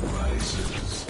Rises.